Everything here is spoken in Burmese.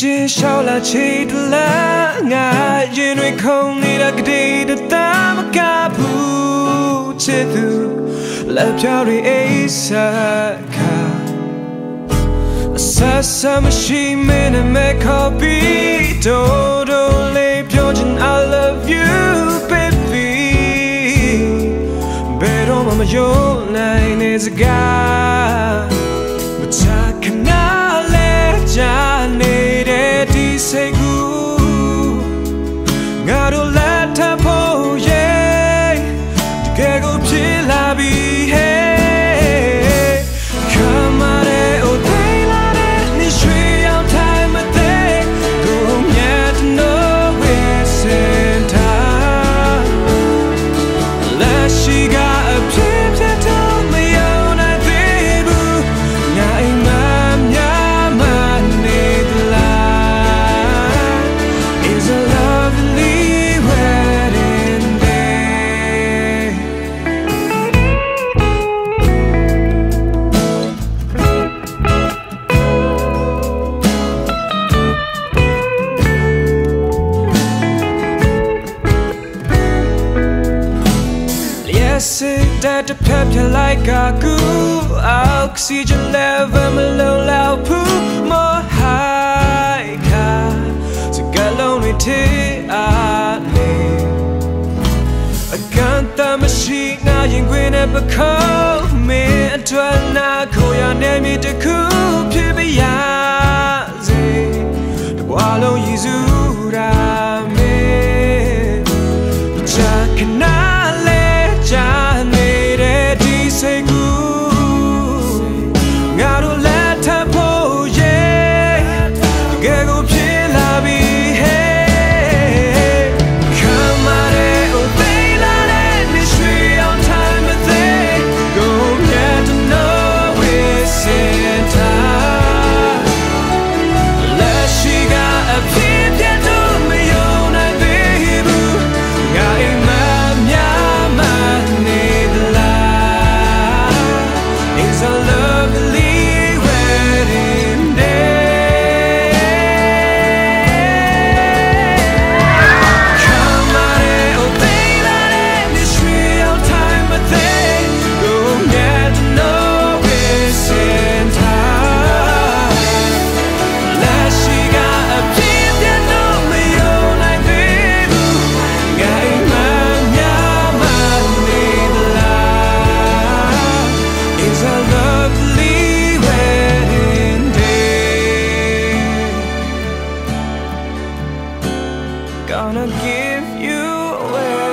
ချင်းရှောက်လာချေတလာငါရင်တွေခုန်နေတာကတိတသားမကဘူးချစ်သူလက်ဖြားတွေအိစားခါအဆဆမရှိမင်းနဲ့မဲ့ခေါ်ပြီးတို့ တို့လေးပြောချင် I love you baby ဘယ်တော့မှမယုံနိုင်နေစ တဲ့တစ်ဖက်ပြလိုက်ကာကူအောက်ဆီဂျင် level မလုံလောက်ဘူး more high ခါစကလုံးတွေထေးအားနေအကန်တမရှိငါရင်ခွင်နဲ့ပခုံးမင်းအတွက်နာခေါ်ရနေမိတခု gonna give you away.